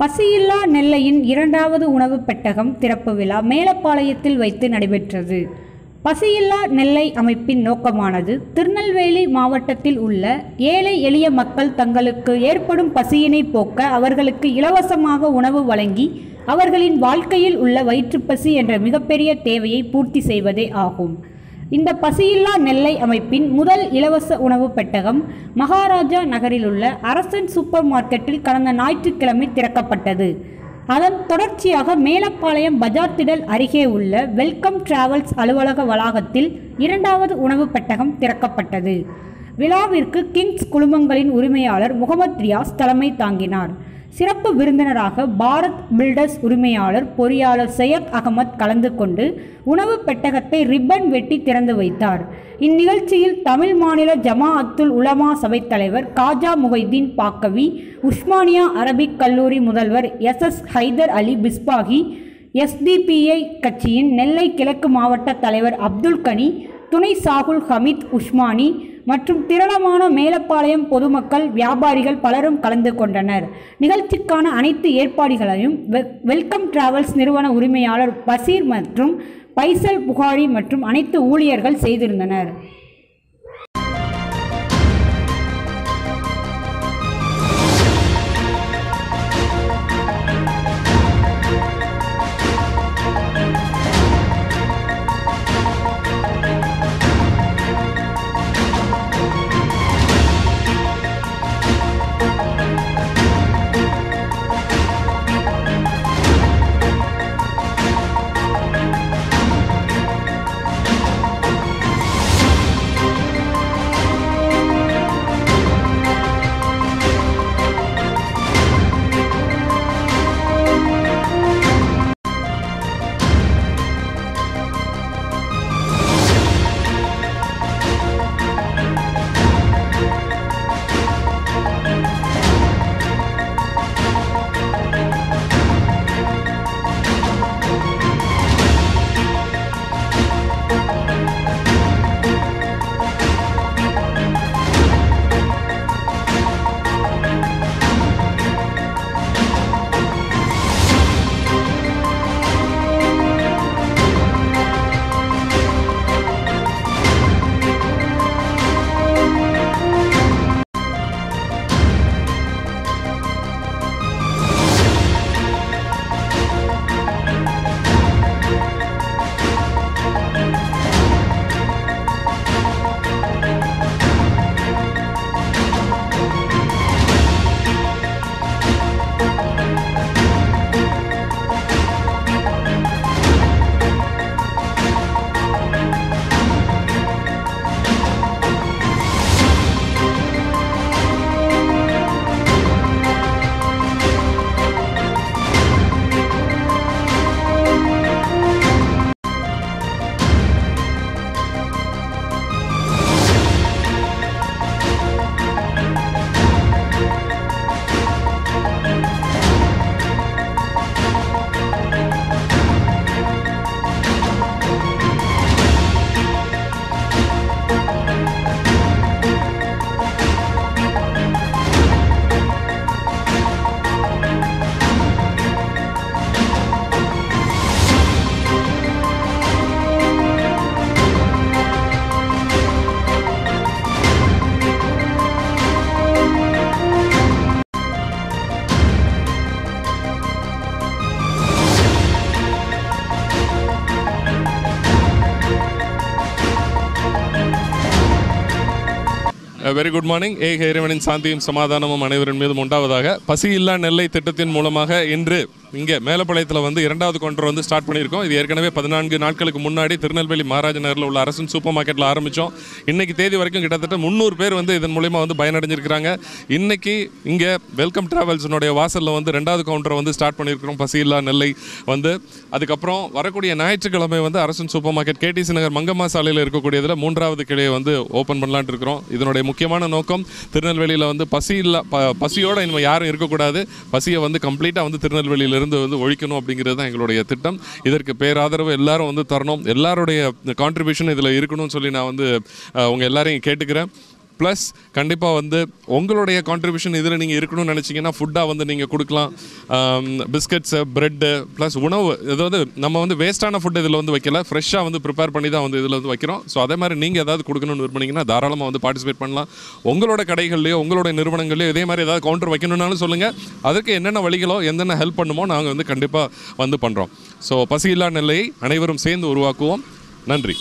பசியில்லா நெல்லையின் இரண்டாவது உணவு பெட்டகம் திறப்பு விழா மேலப்பாளையத்தில் வைத்து நடைபெற்றது. பசியில்லா நெல்லை அமைப்பின் நோக்கமானது திருநெல்வேலி மாவட்டத்தில் உள்ள ஏழை எளிய மக்கள் தங்களுக்கு ஏற்படும் பசியினை போக்க அவர்களுக்கு இலவசமாக உணவு வழங்கி அவர்களின் வாழ்க்கையில் உள்ள வயிற்றுப்பசி என்ற மிகப்பெரிய தேவையை பூர்த்தி செய்வதே ஆகும். இந்த பசியில்லா நெல்லை அமைப்பின் முதல் இலவச உணவு பெட்டகம் மகாராஜா நகரில் உள்ள அரசன் சூப்பர் மார்க்கெட்டில் கடந்த ஞாயிற்றுக்கிழமை திறக்கப்பட்டது. அதன் தொடர்ச்சியாக மேலப்பாளையம் பஜார் திடல் அருகே உள்ள வெல்கம் டிராவல்ஸ் அலுவலக வளாகத்தில் இரண்டாவது உணவு பெட்டகம் திறக்கப்பட்டது. விழாவிற்கு கிங்ஸ் குழுமங்களின் உரிமையாளர் முகமது ரியாஸ் தலைமை தாங்கினார். சிறப்பு விருந்தினராக பாரத் பில்டர்ஸ் உரிமையாளர் பொறியாளர் சையத் அகமத் கலந்து கொண்டு உணவு பெட்டகத்தை ரிப்பன் வெட்டி திறந்து வைத்தார். இந்நிகழ்ச்சியில் தமிழ் மாநில ஜமா அத்துல் உலமா சபைத் தலைவர் காஜா முகைதீன் பாக்கவி உஸ்மானியா அரபிக் கல்லூரி முதல்வர் எஸ் எஸ் ஹைதர் அலி பிஸ்பாகி எஸ்டிபிஐ கட்சியின் நெல்லை கிழக்கு மாவட்ட தலைவர் அப்துல் கனி துணை சாகுல் ஹமீத் உஸ்மானி மற்றும் திரளமான மேலப்பாளையம் பொதுமக்கள் வியாபாரிகள் பலரும் கலந்து கொண்டனர். நிகழ்ச்சிக்கான அனைத்து ஏற்பாடுகளையும் வெல்கம் டிராவல்ஸ் நிறுவன உரிமையாளர் பசீர் மற்றும் பைசல் புகாரி மற்றும் அனைத்து ஊழியர்கள் செய்திருந்தனர். வெரி குட் மார்னிங் ஏக இறைவனின் சாந்தியும் சமாதானமும் அனைவரின் மீதும் உண்டாவதாக. பசியில்லா நெல்லை திட்டத்தின் மூலமாக இன்று இங்கே மேலப்பாளையத்தில் வந்து இரண்டாவது கவுண்டர் வந்து ஸ்டார்ட் பண்ணியிருக்கோம். இது ஏற்கனவே பதினான்கு நாட்களுக்கு முன்னாடி திருநெல்வேலி மகாராஜ நகரில் உள்ள அரசன் சூப்பர் மார்க்கெட்டில் ஆரம்பித்தோம். இன்னைக்கு தேதி வரைக்கும் கிட்டத்தட்ட முந்நூறு பேர் வந்து இதன் மூலயமா வந்து பயனடைஞ்சிருக்கிறாங்க. இன்றைக்கி இங்கே வெல்கம் டிராவல்ஸினுடைய வாசலில் வந்து ரெண்டாவது கவுண்டரை வந்து ஸ்டார்ட் பண்ணியிருக்கிறோம். பசியில்லா நெல்லை வந்து. அதுக்கப்புறம் வரக்கூடிய ஞாயிற்றுக்கிழமை வந்து Arasan super market KTC Nagar Mangamma சாலையில் இருக்கக்கூடியதில் மூன்றாவது கிளையை வந்து ஓப்பன் பண்ணலான்ட்டு இருக்கிறோம். இதனுடைய முக்கியமான நோக்கம் திருநெல்வேலியில் வந்து பசி இல்லை ப பசியோடு இனிமேல் யாரும் இருக்கக்கூடாது. பசியை வந்து கம்ப்ளீட்டாக வந்து திருநெல்வேலியில் இருந்து வந்து ஒழிக்கணும் அப்படிங்கிறது தான் எங்களுடைய திட்டம். இதற்கு பேராதரவு எல்லாரும் வந்து தரணும். எல்லாருடைய கான்ட்ரிபியூஷன் இதில் இருக்கணும்னு சொல்லி நான் வந்து உங்கள் எல்லாரையும் கேட்டுக்கிறேன். ப்ளஸ் கண்டிப்பாக வந்து உங்களுடைய கான்ட்ரிபியூஷன் இதில் நீங்கள் இருக்கணும்னு நினச்சிங்கன்னா ஃபுட்டாக வந்து நீங்கள் கொடுக்கலாம். பிஸ்கட்ஸு ப்ரெட்டு ப்ளஸ் உணவு. அதாவது நம்ம வந்து வேஸ்ட்டான ஃபுட் இதில் வந்து வைக்கல. ஃப்ரெஷ்ஷாக வந்து ப்ரிப்பேர் பண்ணி தான் வந்து இதில் வந்து வைக்கிறோம். ஸோ அதே மாதிரி நீங்கள் ஏதாவது கொடுக்கணும்னு விரும்புனீங்கன்னா தாராளமாக வந்து பார்ட்டிசிபேட் பண்ணலாம். உங்களோட கடைகள்லையோ உங்களோட நிறுவனங்கள்லையோ இதே மாதிரி ஏதாவது கவுண்டர் வைக்கணும்னாலும் சொல்லுங்கள் அதற்கு என்னென்ன வழிகளோ என்னென்ன ஹெல்ப் பண்ணுமோ நாங்கள் வந்து கண்டிப்பாக வந்து பண்ணுறோம் ஸோ பசியில்லா நிலையை அனைவரும் சேர்ந்து உருவாக்குவோம். நன்றி.